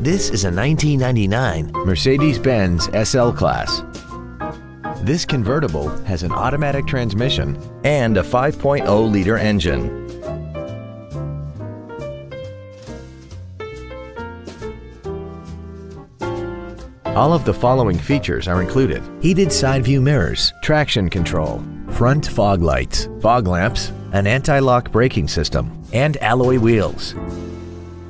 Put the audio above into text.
This is a 1999 Mercedes-Benz SL Class. This convertible has an automatic transmission and a 5.0-liter engine. All of the following features are included. Heated side view mirrors, traction control, front fog lights, fog lamps, an anti-lock braking system, and alloy wheels.